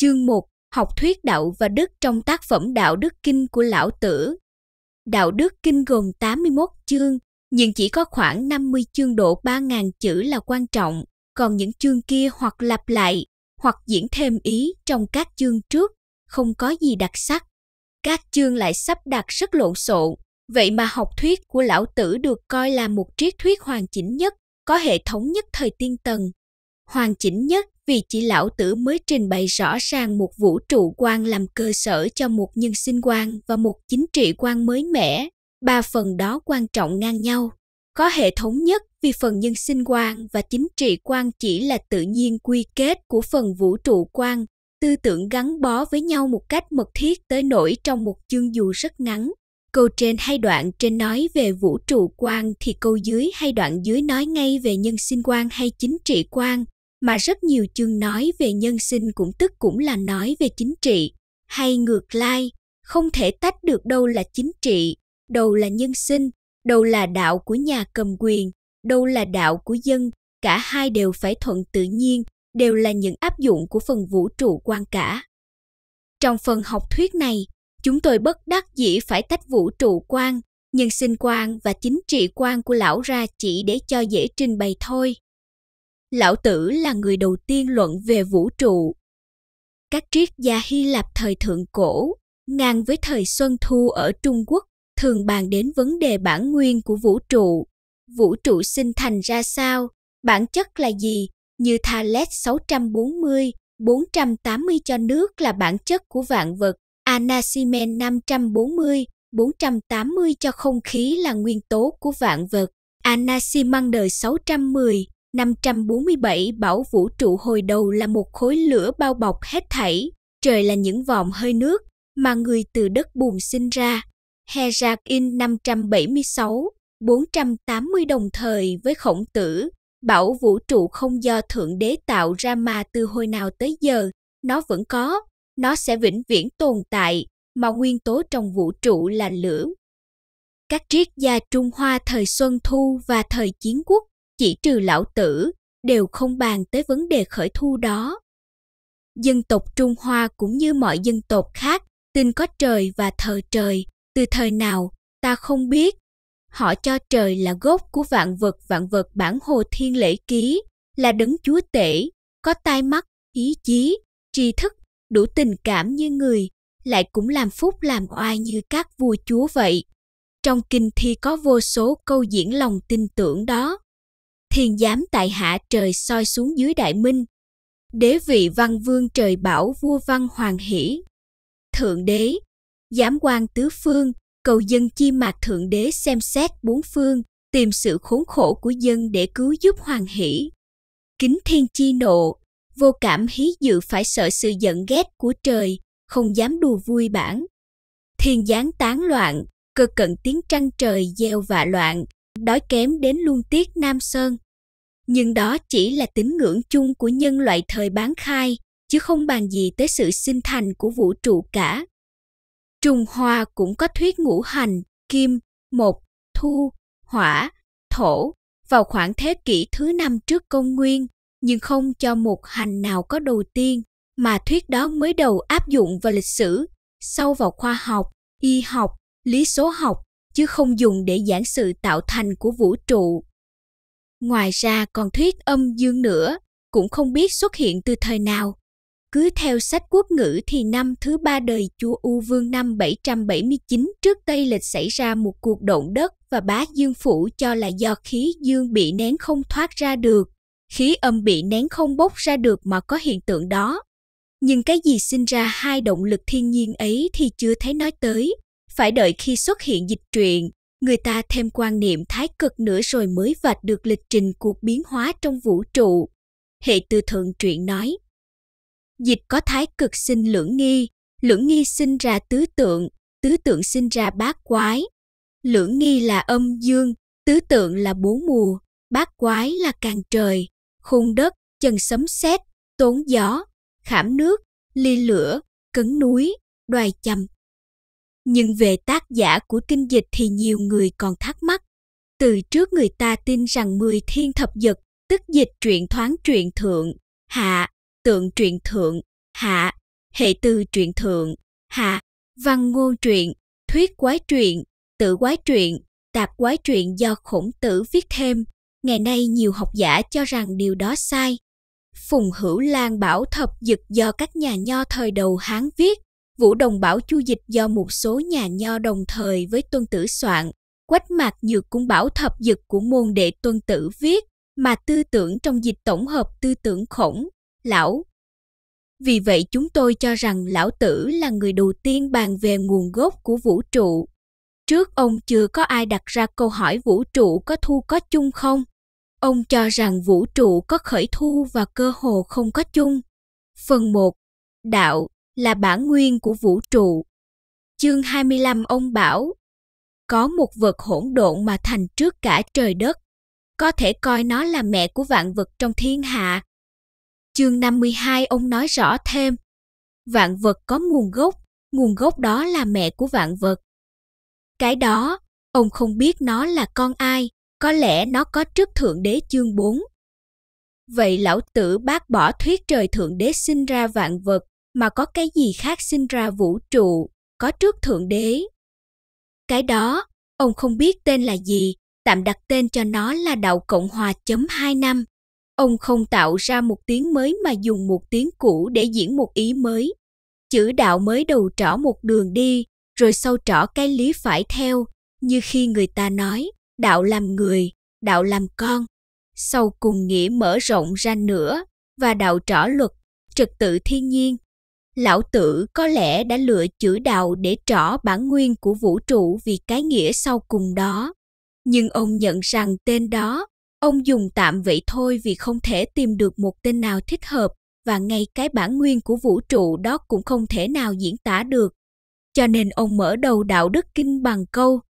Chương 1. Học thuyết đạo và đức trong tác phẩm Đạo đức kinh của Lão Tử. Đạo đức kinh gồm 81 chương, nhưng chỉ có khoảng 50 chương độ 3.000 chữ là quan trọng, còn những chương kia hoặc lặp lại, hoặc diễn thêm ý trong các chương trước, không có gì đặc sắc. Các chương lại sắp đặt rất lộn xộn, vậy mà học thuyết của Lão Tử được coi là một triết thuyết hoàn chỉnh nhất, có hệ thống nhất thời tiên tần. Hoàn chỉnh nhất vì chỉ lão tử mới trình bày rõ ràng một vũ trụ quan làm cơ sở cho một nhân sinh quan và một chính trị quan mới mẻ. Ba phần đó quan trọng ngang nhau. Có hệ thống nhất vì phần nhân sinh quan và chính trị quan chỉ là tự nhiên quy kết của phần vũ trụ quan, tư tưởng gắn bó với nhau một cách mật thiết tới nỗi trong một chương dù rất ngắn. Câu trên hay đoạn trên nói về vũ trụ quan thì câu dưới hay đoạn dưới nói ngay về nhân sinh quan hay chính trị quan, mà rất nhiều chương nói về nhân sinh cũng tức cũng là nói về chính trị. Hay ngược lại không thể tách được đâu là chính trị, đâu là nhân sinh, đâu là đạo của nhà cầm quyền, đâu là đạo của dân. Cả hai đều phải thuận tự nhiên, đều là những áp dụng của phần vũ trụ quan cả. Trong phần học thuyết này, chúng tôi bất đắc dĩ phải tách vũ trụ quan, nhân sinh quan và chính trị quan của lão ra chỉ để cho dễ trình bày thôi. Lão Tử là người đầu tiên luận về vũ trụ. Các triết gia Hy Lạp thời thượng cổ, ngang với thời Xuân Thu ở Trung Quốc, thường bàn đến vấn đề bản nguyên của vũ trụ. Vũ trụ sinh thành ra sao? Bản chất là gì? Như Thales 640, 480 cho nước là bản chất của vạn vật, Anaximen 540, 480 cho không khí là nguyên tố của vạn vật, Anaximander 610, 547 bảo vũ trụ hồi đầu là một khối lửa bao bọc hết thảy, trời là những vòm hơi nước mà người từ đất bùn sinh ra. Herakin 576, 480 đồng thời với khổng tử, bảo vũ trụ không do Thượng Đế tạo ra mà từ hồi nào tới giờ, nó vẫn có, nó sẽ vĩnh viễn tồn tại, mà nguyên tố trong vũ trụ là lửa. Các triết gia Trung Hoa thời Xuân Thu và thời Chiến Quốc chỉ trừ lão tử, đều không bàn tới vấn đề khởi thu đó. Dân tộc Trung Hoa cũng như mọi dân tộc khác tin có trời và thờ trời, từ thời nào ta không biết. Họ cho trời là gốc của vạn vật vạn vật bản hồ thiên lễ ký, là đấng chúa tể, có tai mắt, ý chí, tri thức, đủ tình cảm như người, lại cũng làm phúc làm oai như các vua chúa vậy. Trong kinh thi có vô số câu diễn lòng tin tưởng đó thiên giám tại hạ trời soi xuống dưới đại minh. Đế vị văn vương trời bảo vua văn hoàng hỷ. Thượng đế, giám quan tứ phương, cầu dân chi mạc thượng đế xem xét bốn phương, tìm sự khốn khổ của dân để cứu giúp hoàng hỷ. Kính thiên chi nộ, vô cảm hí dự phải sợ sự giận ghét của trời, không dám đùa vui bản. Thiên giáng tán loạn, cơ cận tiếng trăng trời gieo vạ loạn, đói kém đến luôn tiếc nam sơn nhưng đó chỉ là tín ngưỡng chung của nhân loại thời bán khai, chứ không bàn gì tới sự sinh thành của vũ trụ cả. Trung hoa cũng có thuyết ngũ hành, kim, mộc, thu, hỏa, thổ vào khoảng thế kỷ thứ năm trước công nguyên, nhưng không cho một hành nào có đầu tiên, mà thuyết đó mới đầu áp dụng vào lịch sử sau vào khoa học, y học, lý số học, chứ không dùng để giảng sự tạo thành của vũ trụ. Ngoài ra còn thuyết âm dương nữa, cũng không biết xuất hiện từ thời nào. Cứ theo sách quốc ngữ thì năm thứ ba đời chúa U Vương năm 779 trước Tây lịch xảy ra một cuộc động đất và bá dương phủ cho là do khí dương bị nén không thoát ra được. Khí âm bị nén không bốc ra được mà có hiện tượng đó. Nhưng cái gì sinh ra hai động lực thiên nhiên ấy thì chưa thấy nói tới. Phải đợi khi xuất hiện dịch truyền người ta thêm quan niệm thái cực nữa rồi mới vạch được lịch trình cuộc biến hóa trong vũ trụ. Hệ từ thượng truyện nói, dịch có thái cực sinh lưỡng nghi, lưỡng nghi sinh ra tứ tượng, tứ tượng sinh ra bát quái. Lưỡng nghi là âm dương, tứ tượng là bốn mùa, bát quái là càng trời, khung đất, chân sấm sét, tốn gió, khảm nước, ly lửa, cấn núi, đoài chầm, nhưng về tác giả của kinh dịch thì nhiều người còn thắc mắc. Từ trước người ta tin rằng mười thiên thập dực, tức dịch truyện thoáng truyện thượng, hạ, tượng truyện thượng, hạ, hệ từ truyện thượng, hạ, văn ngôn truyện, thuyết quái truyện, tự quái truyện, tạp quái truyện do khổng tử viết thêm. Ngày nay nhiều học giả cho rằng điều đó sai. Phùng Hữu Lan bảo thập dực do các nhà nho thời đầu Hán viết, Vũ Đồng bảo chu dịch do một số nhà nho đồng thời với tuân tử soạn, Quách Mạc Nhược cũng bảo thập dực của môn đệ tuân tử viết, mà tư tưởng trong dịch tổng hợp tư tưởng khổng, lão. Vì vậy chúng tôi cho rằng lão tử là người đầu tiên bàn về nguồn gốc của vũ trụ. Trước ông chưa có ai đặt ra câu hỏi vũ trụ có thu có chung không? Ông cho rằng vũ trụ có khởi thu và cơ hồ không có chung. Phần 1. Đạo là bản nguyên của vũ trụ. Chương 25 ông bảo, có một vật hỗn độn mà thành trước cả trời đất. Có thể coi nó là mẹ của vạn vật trong thiên hạ. Chương 52 ông nói rõ thêm, vạn vật có nguồn gốc, nguồn gốc đó là mẹ của vạn vật. Cái đó, ông không biết nó là con ai, có lẽ nó có trước Thượng Đế chương 4. Vậy lão tử bác bỏ thuyết trời Thượng Đế sinh ra vạn vật, mà có cái gì khác sinh ra vũ trụ, có trước Thượng Đế. Cái đó, ông không biết tên là gì, tạm đặt tên cho nó là đạo Cộng Hòa chấm 2 năm. Ông không tạo ra một tiếng mới mà dùng một tiếng cũ để diễn một ý mới. Chữ đạo mới đầu trỏ một đường đi, rồi sau trỏ cái lý phải theo, như khi người ta nói, đạo làm người, đạo làm con. Sau cùng nghĩa mở rộng ra nữa, và đạo trỏ luật, trật tự thiên nhiên. Lão tử có lẽ đã lựa chữ đạo để trỏ bản nguyên của vũ trụ vì cái nghĩa sau cùng đó. Nhưng ông nhận rằng tên đó, ông dùng tạm vậy thôi vì không thể tìm được một tên nào thích hợp và ngay cái bản nguyên của vũ trụ đó cũng không thể nào diễn tả được. Cho nên ông mở đầu đạo đức kinh bằng câu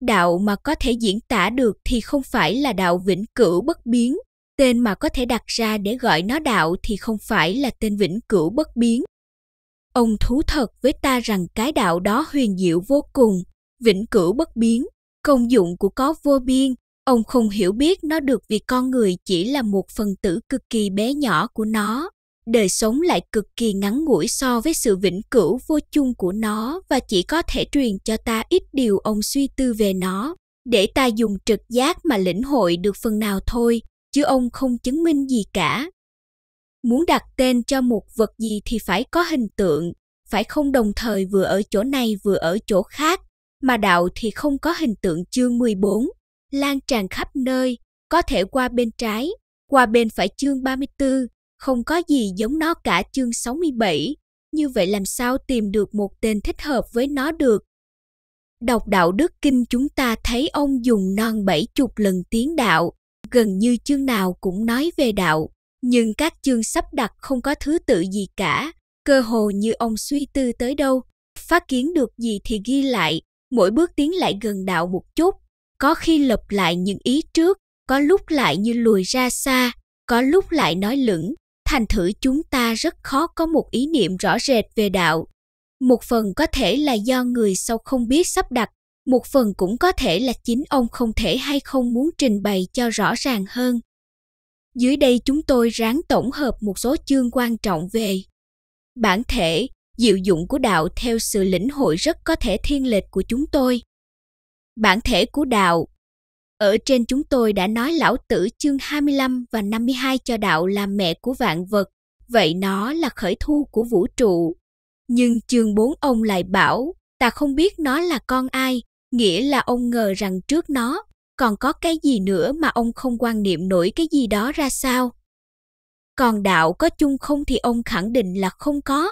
Đạo mà có thể diễn tả được thì không phải là đạo vĩnh cửu bất biến, tên mà có thể đặt ra để gọi nó đạo thì không phải là tên vĩnh cửu bất biến. Ông thú thật với ta rằng cái đạo đó huyền diệu vô cùng, vĩnh cửu bất biến, công dụng của có vô biên. Ông không hiểu biết nó được vì con người chỉ là một phần tử cực kỳ bé nhỏ của nó. Đời sống lại cực kỳ ngắn ngủi so với sự vĩnh cửu vô chung của nó và chỉ có thể truyền cho ta ít điều ông suy tư về nó, để ta dùng trực giác mà lĩnh hội được phần nào thôi, chứ ông không chứng minh gì cả muốn đặt tên cho một vật gì thì phải có hình tượng, phải không đồng thời vừa ở chỗ này vừa ở chỗ khác, mà đạo thì không có hình tượng chương 14, lan tràn khắp nơi, có thể qua bên trái, qua bên phải chương 34, không có gì giống nó cả chương 67, như vậy làm sao tìm được một tên thích hợp với nó được? Đọc đạo đức kinh chúng ta thấy ông dùng non bảy chục lần tiếng đạo, gần như chương nào cũng nói về đạo, nhưng các chương sắp đặt không có thứ tự gì cả, cơ hồ như ông suy tư tới đâu, phát kiến được gì thì ghi lại, mỗi bước tiến lại gần đạo một chút, có khi lập lại những ý trước, có lúc lại như lùi ra xa, có lúc lại nói lửng, thành thử chúng ta rất khó có một ý niệm rõ rệt về đạo. Một phần có thể là do người sau không biết sắp đặt, một phần cũng có thể là chính ông không thể hay không muốn trình bày cho rõ ràng hơn. Dưới đây chúng tôi ráng tổng hợp một số chương quan trọng về bản thể, diệu dụng của đạo theo sự lĩnh hội rất có thể thiên lệch của chúng tôi. Bản thể của đạo Ở trên chúng tôi đã nói lão tử chương 25 và 52 cho đạo là mẹ của vạn vật, vậy nó là khởi thu của vũ trụ. Nhưng chương 4 ông lại bảo, ta không biết nó là con ai, nghĩa là ông ngờ rằng trước nó còn có cái gì nữa mà ông không quan niệm nổi cái gì đó ra sao? Còn đạo có chung không thì ông khẳng định là không có.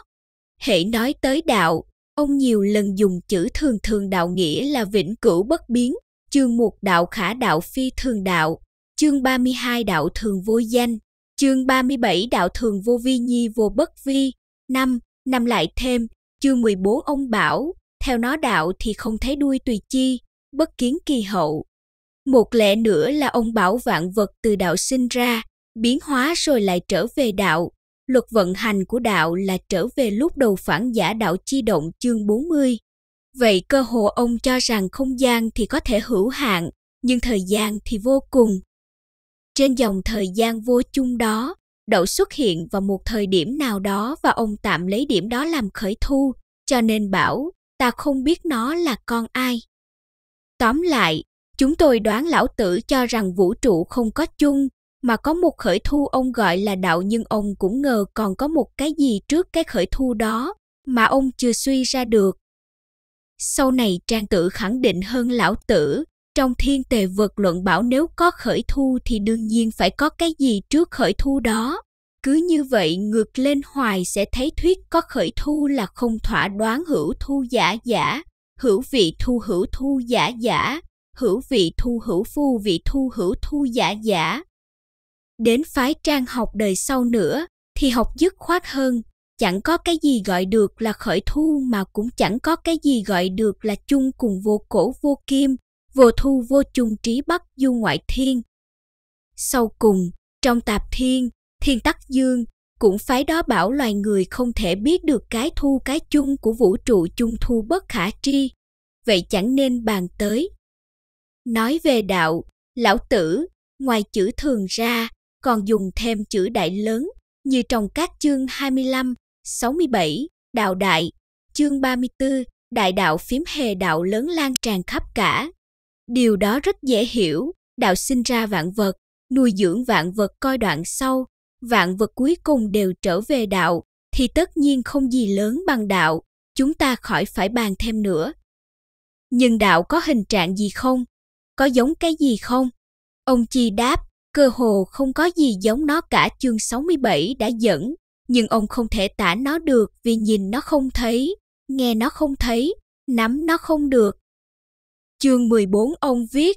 Hễ nói tới đạo, ông nhiều lần dùng chữ thường thường đạo nghĩa là vĩnh cửu bất biến, chương một đạo khả đạo phi thường đạo, chương 32 đạo thường vô danh, chương 37 đạo thường vô vi nhi vô bất vi. Năm năm lại thêm, chương 14 ông bảo, theo nó đạo thì không thấy đuôi tùy chi, bất kiến kỳ hậu một lẽ nữa là ông bảo vạn vật từ đạo sinh ra, biến hóa rồi lại trở về đạo. Luật vận hành của đạo là trở về lúc đầu phản giả đạo chi động chương 40. Vậy cơ hồ ông cho rằng không gian thì có thể hữu hạn, nhưng thời gian thì vô cùng. Trên dòng thời gian vô chung đó, đậu xuất hiện vào một thời điểm nào đó và ông tạm lấy điểm đó làm khởi thu, cho nên bảo ta không biết nó là con ai. Tóm lại, chúng tôi đoán lão tử cho rằng vũ trụ không có chung, mà có một khởi thu ông gọi là đạo nhưng ông cũng ngờ còn có một cái gì trước cái khởi thu đó mà ông chưa suy ra được. Sau này Trang Tử khẳng định hơn lão tử, trong thiên tề vật luận bảo nếu có khởi thu thì đương nhiên phải có cái gì trước khởi thu đó. Cứ như vậy ngược lên hoài sẽ thấy thuyết có khởi thu là không thỏa đoán hữu thu giả giả, hữu vị thu hữu thu giả giả, hữu vị thu hữu phu vị thu hữu thu giả giả. Đến phái trang học đời sau nữa thì học dứt khoát hơn, chẳng có cái gì gọi được là khởi thu mà cũng chẳng có cái gì gọi được là chung cùng vô cổ vô kim, vô thu vô chung trí bắc du ngoại thiên. Sau cùng, trong tạp thiên, thiên tắc dương, cũng phái đó bảo loài người không thể biết được cái thu cái chung của vũ trụ chung thu bất khả tri. Vậy chẳng nên bàn tới. Nói về đạo, lão tử, ngoài chữ thường ra, còn dùng thêm chữ đại lớn, như trong các chương 25, 67, đạo đại, chương 34, đại đạo phím hề đạo lớn lan tràn khắp cả. Điều đó rất dễ hiểu, đạo sinh ra vạn vật, nuôi dưỡng vạn vật coi đoạn sau, vạn vật cuối cùng đều trở về đạo, thì tất nhiên không gì lớn bằng đạo, chúng ta khỏi phải bàn thêm nữa. Nhưng đạo có hình trạng gì không? Có giống cái gì không? Ông Chi đáp, cơ hồ không có gì giống nó cả chương 67 đã dẫn, nhưng ông không thể tả nó được vì nhìn nó không thấy, nghe nó không thấy, nắm nó không được. Chương 14 ông viết,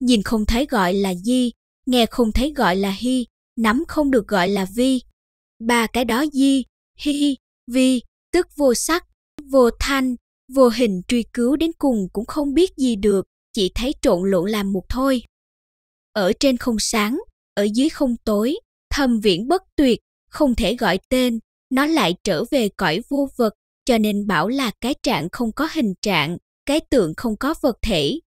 nhìn không thấy gọi là di, nghe không thấy gọi là hi, nắm không được gọi là vi. Ba cái đó di, hi, vi, tức vô sắc, vô thanh, vô hình truy cứu đến cùng cũng không biết gì được, chỉ thấy trộn lộn làm một thôi. Ở trên không sáng, ở dưới không tối, thâm viễn bất tuyệt, không thể gọi tên, nó lại trở về cõi vô vật, cho nên bảo là cái trạng không có hình trạng, cái tượng không có vật thể.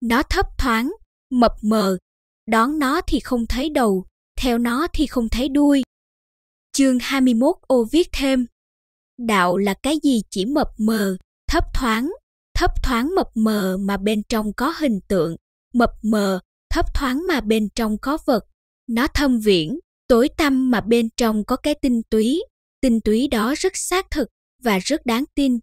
Nó thấp thoáng, mập mờ, đón nó thì không thấy đầu, theo nó thì không thấy đuôi. Chương 21 ô viết thêm, đạo là cái gì chỉ mập mờ, thấp thoáng, thấp thoáng mập mờ mà bên trong có hình tượng, mập mờ, thấp thoáng mà bên trong có vật. Nó thâm viễn, tối tăm mà bên trong có cái tinh túy, tinh túy đó rất xác thực và rất đáng tin.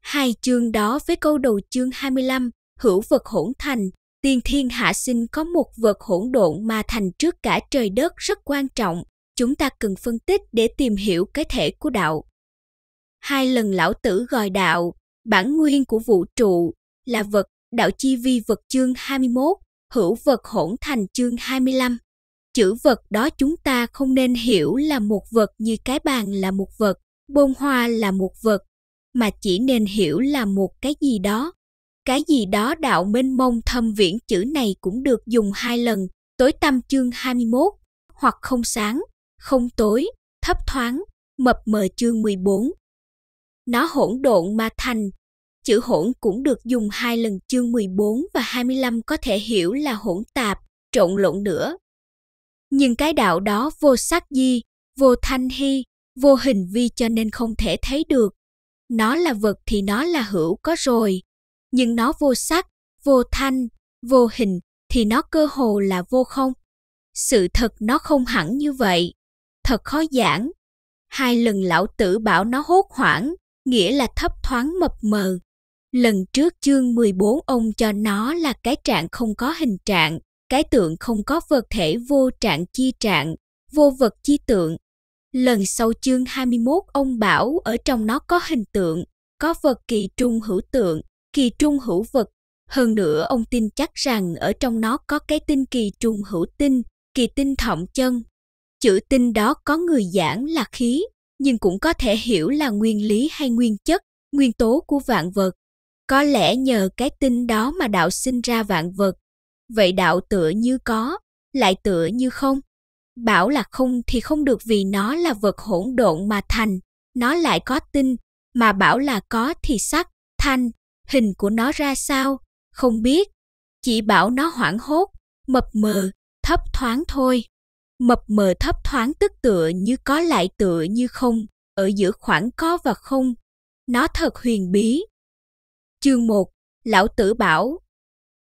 Hai chương đó với câu đầu chương 25, hữu vật hỗn thành, tiên thiên hạ sinh có một vật hỗn độn mà thành trước cả trời đất rất quan trọng, chúng ta cần phân tích để tìm hiểu cái thể của đạo. Hai lần lão tử gọi đạo, bản nguyên của vũ trụ, là vật, đạo chi vi vật chương 21, hữu vật hỗn thành chương 25. Chữ vật đó chúng ta không nên hiểu là một vật như cái bàn là một vật, bông hoa là một vật, mà chỉ nên hiểu là một cái gì đó. Cái gì đó đạo mênh mông thâm viễn chữ này cũng được dùng hai lần, tối tâm chương 21, hoặc không sáng, không tối, thấp thoáng, mập mờ chương 14. Nó hỗn độn mà thành, chữ hỗn cũng được dùng hai lần chương 14 và 25 có thể hiểu là hỗn tạp, trộn lộn nữa. Nhưng cái đạo đó vô sắc di, vô thanh hy, vô hình vi cho nên không thể thấy được. Nó là vật thì nó là hữu có rồi, nhưng nó vô sắc, vô thanh, vô hình thì nó cơ hồ là vô không. Sự thật nó không hẳn như vậy. Thật khó giảng. Hai lần lão tử bảo nó hốt hoảng, nghĩa là thấp thoáng mập mờ. Lần trước chương 14 ông cho nó là cái trạng không có hình trạng, cái tượng không có vật thể vô trạng chi trạng, vô vật chi tượng. Lần sau chương 21 ông bảo ở trong nó có hình tượng, có vật kỳ trung hữu tượng, kỳ trung hữu vật. Hơn nữa ông tin chắc rằng ở trong nó có cái tinh kỳ trung hữu tinh, kỳ tinh thọng chân. Chữ tinh đó có người giảng là khí, nhưng cũng có thể hiểu là nguyên lý hay nguyên chất, nguyên tố của vạn vật. Có lẽ nhờ cái tinh đó mà đạo sinh ra vạn vật. Vậy đạo tựa như có, lại tựa như không. Bảo là không thì không được vì nó là vật hỗn độn mà thành, nó lại có tinh, mà bảo là có thì sắc, thanh, hình của nó ra sao, không biết. Chỉ bảo nó hoảng hốt, mập mờ, thấp thoáng thôi. mập mờ thấp thoáng tức tựa như có lại tựa như không, ở giữa khoảng có và không. Nó thật huyền bí. Chương 1, Lão Tử bảo,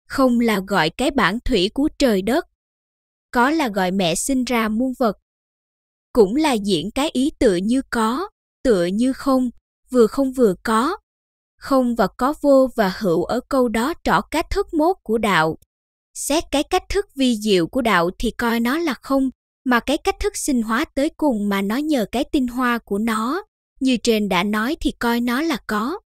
không là gọi cái bản thủy của trời đất, có là gọi mẹ sinh ra muôn vật. Cũng là diễn cái ý tựa như có, tựa như không, vừa không vừa có. Không và có vô và hữu ở câu đó trỏ cách thức mốt của đạo. Xét cái cách thức vi diệu của đạo thì coi nó là không, mà cái cách thức sinh hóa tới cùng mà nó nhờ cái tinh hoa của nó, như trên đã nói thì coi nó là có.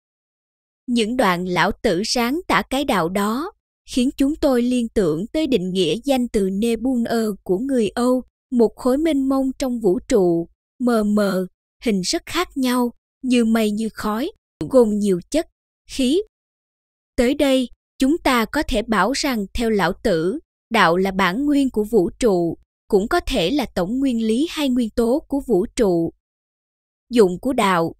Những đoạn lão tử sáng tả cái đạo đó khiến chúng tôi liên tưởng tới định nghĩa danh từ Nebuner của người Âu, một khối mênh mông trong vũ trụ, mờ mờ, hình rất khác nhau, như mây như khói, gồm nhiều chất, khí. Tới đây, chúng ta có thể bảo rằng theo lão tử, đạo là bản nguyên của vũ trụ, cũng có thể là tổng nguyên lý hay nguyên tố của vũ trụ. Dụng của đạo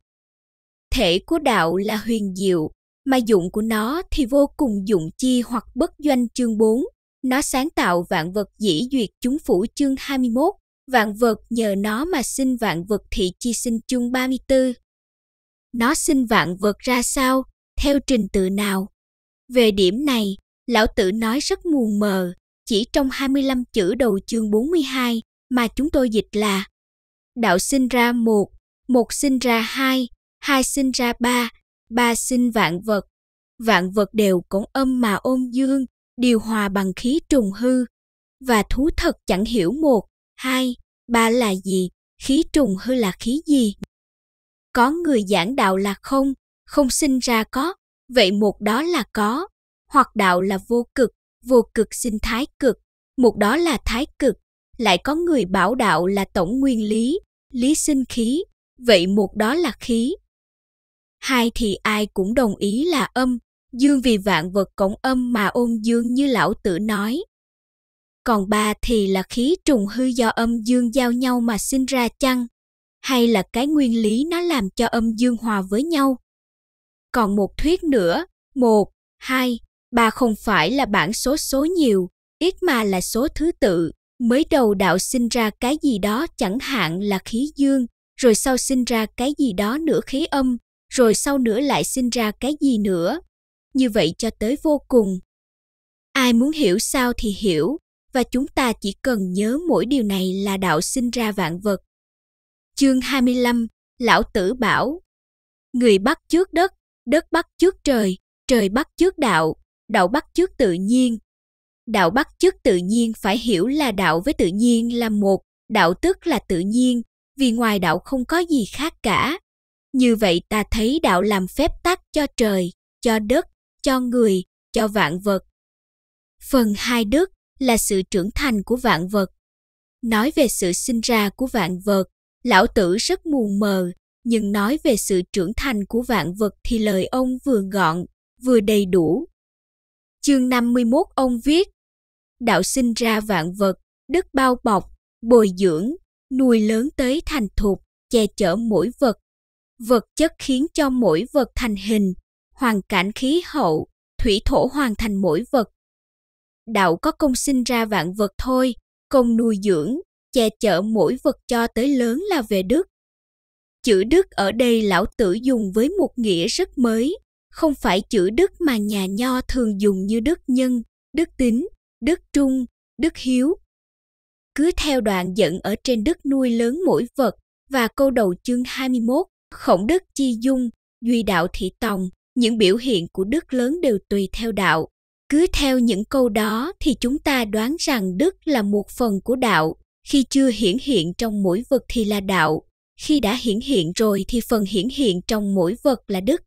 Thể của đạo là huyền diệu, mà dụng của nó thì vô cùng dụng chi hoặc bất doanh chương 4. Nó sáng tạo vạn vật dĩ duyệt chúng phủ chương 21, vạn vật nhờ nó mà sinh vạn vật thị chi sinh chương 34. Nó sinh vạn vật ra sao, theo trình tự nào? Về điểm này, Lão Tử nói rất mù mờ, chỉ trong 25 chữ đầu chương 42 mà chúng tôi dịch là Đạo sinh ra một, một sinh ra hai, hai sinh ra ba, ba sinh vạn vật. Vạn vật đều cũng âm mà ôm dương, điều hòa bằng khí trùng hư. Và thú thật chẳng hiểu một, hai, ba là gì, khí trùng hư là khí gì. Có người giảng đạo là không, không sinh ra có, vậy một đó là có, hoặc đạo là vô cực, vô cực sinh thái cực, một đó là thái cực, lại có người bảo đạo là tổng nguyên lý, lý sinh khí, vậy một đó là khí. Hai thì ai cũng đồng ý là âm, dương vì vạn vật cộng âm mà ôn dương như lão tử nói. Còn ba thì là khí trùng hư do âm dương giao nhau mà sinh ra chăng? Hay là cái nguyên lý nó làm cho âm dương hòa với nhau? Còn một thuyết nữa, một, hai, ba không phải là bản số số nhiều, ít mà là số thứ tự. Mới đầu đạo sinh ra cái gì đó chẳng hạn là khí dương, rồi sau sinh ra cái gì đó nữa khí âm, rồi sau nữa lại sinh ra cái gì nữa. Như vậy cho tới vô cùng. Ai muốn hiểu sao thì hiểu, và chúng ta chỉ cần nhớ mỗi điều này là đạo sinh ra vạn vật. Chương 25, Lão Tử bảo, Người bắt trước đất, đất bắt trước trời, trời bắt trước đạo, đạo bắt trước tự nhiên. Đạo bắt trước tự nhiên phải hiểu là đạo với tự nhiên là một, đạo tức là tự nhiên, vì ngoài đạo không có gì khác cả. Như vậy ta thấy đạo làm phép tắc cho trời, cho đất, cho người, cho vạn vật. Phần hai đức là sự trưởng thành của vạn vật. Nói về sự sinh ra của vạn vật, lão tử rất mù mờ, nhưng nói về sự trưởng thành của vạn vật thì lời ông vừa gọn, vừa đầy đủ. Chương 51 ông viết, đạo sinh ra vạn vật, đức bao bọc, bồi dưỡng, nuôi lớn tới thành thục, che chở mỗi vật. Vật chất khiến cho mỗi vật thành hình, hoàn cảnh khí hậu, thủy thổ hoàn thành mỗi vật. Đạo có công sinh ra vạn vật thôi, công nuôi dưỡng, che chở mỗi vật cho tới lớn là về đức. Chữ đức ở đây lão tử dùng với một nghĩa rất mới, không phải chữ đức mà nhà nho thường dùng như đức nhân, đức tính đức trung, đức hiếu. Cứ theo đoạn dẫn ở trên đức nuôi lớn mỗi vật và câu đầu chương 21, khổng đức chi dung, duy đạo thị tòng, những biểu hiện của đức lớn đều tùy theo đạo. Cứ theo những câu đó thì chúng ta đoán rằng đức là một phần của đạo, khi chưa hiển hiện trong mỗi vật thì là đạo, khi đã hiển hiện rồi thì phần hiển hiện trong mỗi vật là đức.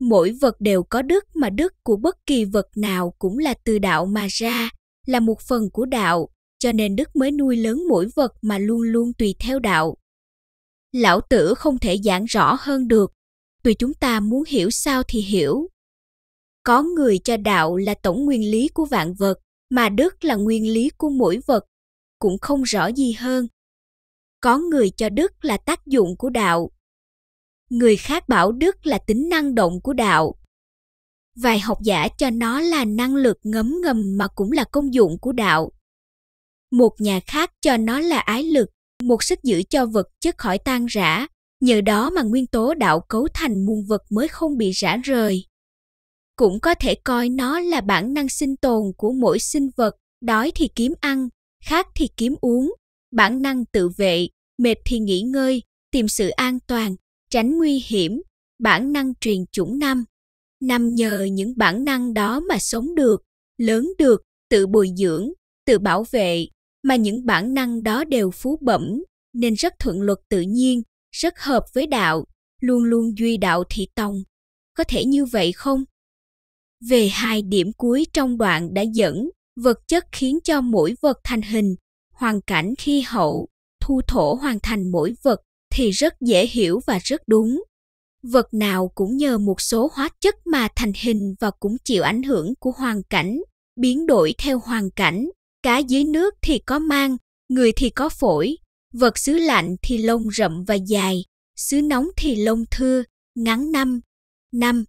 Mỗi vật đều có đức mà đức của bất kỳ vật nào cũng là từ đạo mà ra là một phần của đạo. Cho nên đức mới nuôi lớn mỗi vật mà luôn luôn tùy theo đạo lão tử không thể giảng rõ hơn được. Tùy chúng ta muốn hiểu sao thì hiểu. Có người cho đạo là tổng nguyên lý của vạn vật mà đức là nguyên lý của mỗi vật. Cũng không rõ gì hơn. Có người cho đức là tác dụng của đạo. Người khác bảo đức là tính năng động của đạo. Vài học giả cho nó là năng lực ngấm ngầm mà cũng là công dụng của đạo. Một nhà khác cho nó là ái lực, một sức giữ cho vật chất khỏi tan rã, nhờ đó mà nguyên tố đạo cấu thành muôn vật mới không bị rã rời. Cũng có thể coi nó là bản năng sinh tồn của mỗi sinh vật, đói thì kiếm ăn, khát thì kiếm uống, bản năng tự vệ, mệt thì nghỉ ngơi, tìm sự an toàn, tránh nguy hiểm, bản năng truyền chủng năm. Năm nhờ những bản năng đó mà sống được, lớn được, tự bồi dưỡng, tự bảo vệ, mà những bản năng đó đều phú bẩm, nên rất thuận luật tự nhiên, rất hợp với đạo, luôn luôn duy đạo thị tòng. Có thể như vậy không? Về hai điểm cuối trong đoạn đã dẫn, vật chất khiến cho mỗi vật thành hình, hoàn cảnh khi hậu, thu thổ hoàn thành mỗi vật thì rất dễ hiểu và rất đúng. Vật nào cũng nhờ một số hóa chất mà thành hình và cũng chịu ảnh hưởng của hoàn cảnh, biến đổi theo hoàn cảnh. Cá dưới nước thì có mang, người thì có phổi, vật xứ lạnh thì lông rậm và dài, xứ nóng thì lông thưa, ngắn năm. Năm.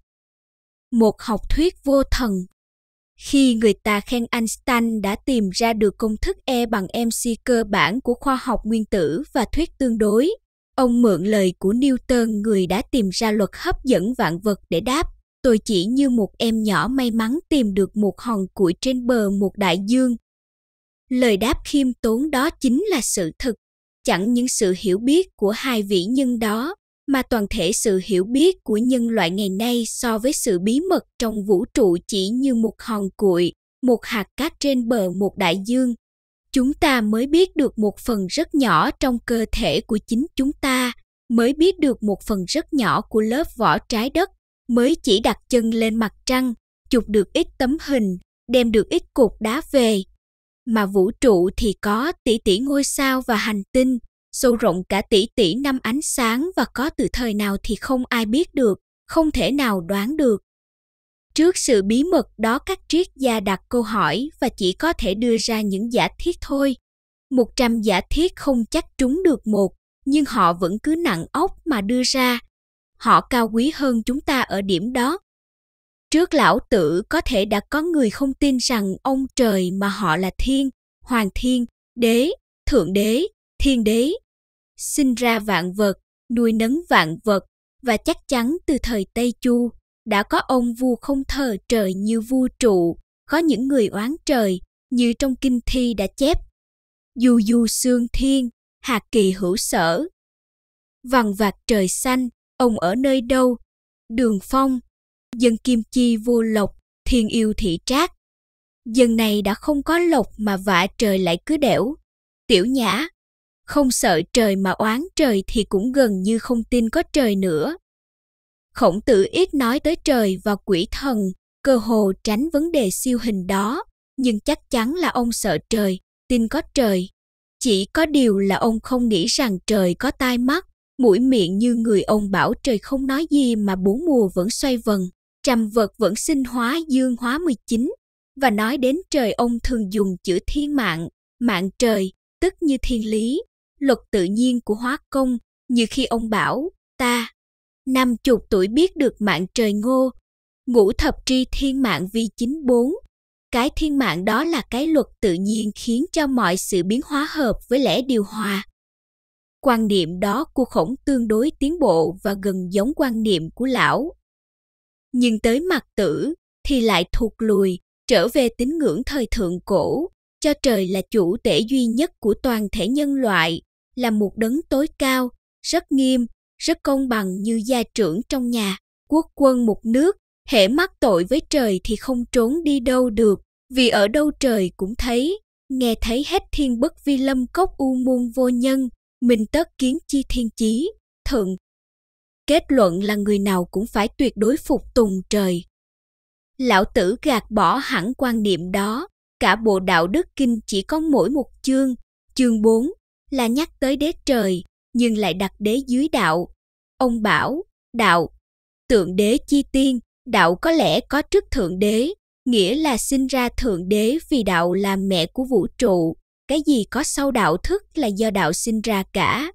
Một học thuyết vô thần khi người ta khen Einstein đã tìm ra được công thức E bằng mc cơ bản của khoa học nguyên tử và thuyết tương đối, ông mượn lời của Newton người đã tìm ra luật hấp dẫn vạn vật để đáp. Tôi chỉ như một em nhỏ may mắn tìm được một hòn củi trên bờ một đại dương. Lời đáp khiêm tốn đó chính là sự thực, chẳng những sự hiểu biết của hai vị nhân đó mà toàn thể sự hiểu biết của nhân loại ngày nay so với sự bí mật trong vũ trụ chỉ như một hòn cuội, một hạt cát trên bờ một đại dương. Chúng ta mới biết được một phần rất nhỏ trong cơ thể của chính chúng ta, mới biết được một phần rất nhỏ của lớp vỏ trái đất, mới chỉ đặt chân lên mặt trăng, chụp được ít tấm hình, đem được ít cục đá về. Mà vũ trụ thì có tỷ tỷ ngôi sao và hành tinh, sâu rộng cả tỷ tỷ năm ánh sáng và có từ thời nào thì không ai biết được, không thể nào đoán được. Trước sự bí mật đó các triết gia đặt câu hỏi và chỉ có thể đưa ra những giả thiết thôi. Một trăm giả thiết không chắc trúng được một, nhưng họ vẫn cứ nặng ốc mà đưa ra. Họ cao quý hơn chúng ta ở điểm đó. Trước lão tử có thể đã có người không tin rằng ông trời mà họ là thiên, hoàng thiên, đế, thượng đế, thiên đế, sinh ra vạn vật, nuôi nấng vạn vật và chắc chắn từ thời Tây Chu đã có ông vua không thờ trời như vua trụ, có những người oán trời như trong kinh thi đã chép. Du du xương thiên, hạt kỳ hữu sở. Vằng vạc trời xanh, ông ở nơi đâu? Đường phong, dân kim chi vô lộc, thiên yêu thị trác. Dân này đã không có lộc mà vạ trời lại cứ đẻo. Tiểu nhã, không sợ trời mà oán trời thì cũng gần như không tin có trời nữa. Khổng tử ít nói tới trời và quỷ thần, cơ hồ tránh vấn đề siêu hình đó, nhưng chắc chắn là ông sợ trời, tin có trời. Chỉ có điều là ông không nghĩ rằng trời có tai mắt, mũi miệng như người ông bảo trời không nói gì mà bốn mùa vẫn xoay vần, trăm vật vẫn sinh hóa dương hóa 19. Và nói đến trời ông thường dùng chữ thiên mạng, mạng trời, tức như thiên lý, luật tự nhiên của hóa công, như khi ông bảo, ta, năm chục tuổi biết được mạng trời ngô, ngũ thập tri thiên mạng vi chính bốn. Cái thiên mạng đó là cái luật tự nhiên khiến cho mọi sự biến hóa hợp với lẽ điều hòa. Quan niệm đó của khổng tương đối tiến bộ và gần giống quan niệm của lão. Nhưng tới mặt tử thì lại thụt lùi, trở về tín ngưỡng thời thượng cổ, cho trời là chủ tể duy nhất của toàn thể nhân loại là một đấng tối cao, rất nghiêm, rất công bằng như gia trưởng trong nhà, quốc quân một nước, hễ mắc tội với trời thì không trốn đi đâu được, vì ở đâu trời cũng thấy, nghe thấy hết thiên bất vi lâm cốc u môn vô nhân, mình tất kiến chi thiên chí, thượng. Kết luận là người nào cũng phải tuyệt đối phục tùng trời. Lão tử gạt bỏ hẳn quan niệm đó, cả bộ đạo đức kinh chỉ có mỗi một chương, chương 4, là nhắc tới đế trời, nhưng lại đặt đế dưới đạo. Ông bảo, đạo, tượng đế chi tiên, đạo có lẽ có trước thượng đế, nghĩa là sinh ra thượng đế vì đạo là mẹ của vũ trụ, cái gì có sau đạo thức là do đạo sinh ra cả.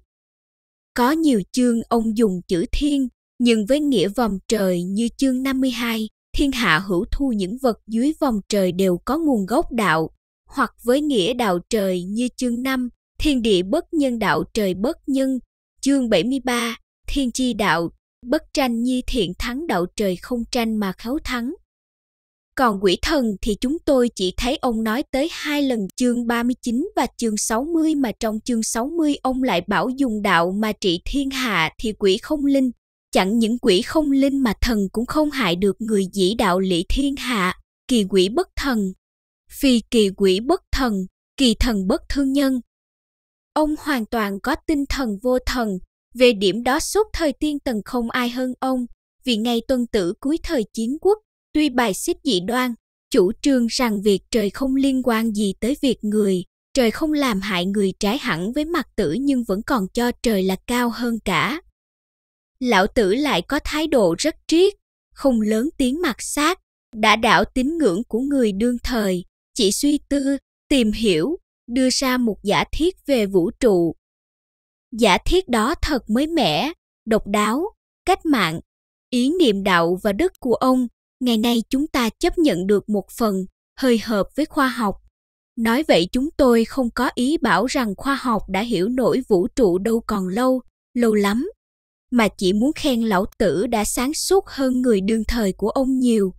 Có nhiều chương ông dùng chữ thiên, nhưng với nghĩa vòng trời như chương 52, thiên hạ hữu thu những vật dưới vòng trời đều có nguồn gốc đạo, hoặc với nghĩa đạo trời như chương 5, thiên địa bất nhân đạo trời bất nhân, chương 73, thiên chi đạo, bất tranh nhi thiện thắng đạo trời không tranh mà khấu thắng. Còn quỷ thần thì chúng tôi chỉ thấy ông nói tới hai lần chương 39 và chương 60 mà trong chương 60 ông lại bảo dùng đạo mà trị thiên hạ thì quỷ không linh. Chẳng những quỷ không linh mà thần cũng không hại được người dĩ đạo lý thiên hạ, kỳ quỷ bất thần. Phi kỳ quỷ bất thần, kỳ thần bất thương nhân. Ông hoàn toàn có tinh thần vô thần, về điểm đó suốt thời tiên tần không ai hơn ông, vì ngay tuân tử cuối thời chiến quốc, tuy bài xích dị đoan, chủ trương rằng việc trời không liên quan gì tới việc người, trời không làm hại người trái hẳn với mặt tử nhưng vẫn còn cho trời là cao hơn cả. Lão tử lại có thái độ rất triết, không lớn tiếng mặt sát, đã đảo tín ngưỡng của người đương thời, chỉ suy tư, tìm hiểu, đưa ra một giả thiết về vũ trụ. Giả thiết đó thật mới mẻ, độc đáo, cách mạng, ý niệm đạo và đức của ông ngày nay chúng ta chấp nhận được một phần, hơi hợp với khoa học. Nói vậy chúng tôi không có ý bảo rằng khoa học đã hiểu nổi vũ trụ đâu còn lâu lâu lắm, mà chỉ muốn khen lão tử đã sáng suốt hơn người đương thời của ông nhiều.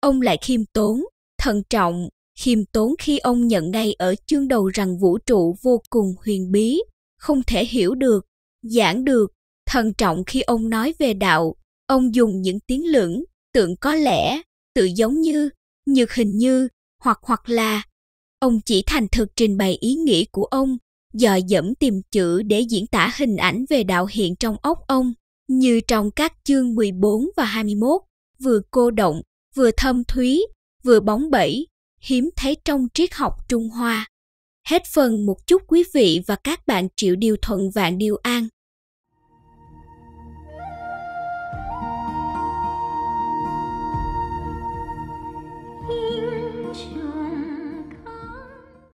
Ông lại khiêm tốn, thận trọng, khiêm tốn khi ông nhận ngay ở chương đầu rằng vũ trụ vô cùng huyền bí, không thể hiểu được, giảng được, thận trọng khi ông nói về đạo. Ông dùng những tiếng lưỡng tượng có lẽ tự giống như, nhược hình như, hoặc hoặc là ông chỉ thành thực trình bày ý nghĩa của ông, dò dẫm tìm chữ để diễn tả hình ảnh về đạo hiện trong óc ông, như trong các chương 14 và 21 vừa cô động, vừa thâm thúy, vừa bóng bẩy, hiếm thấy trong triết học Trung Hoa. Hết phần một chút quý vị và các bạn triệu điều thuận vạn điều an.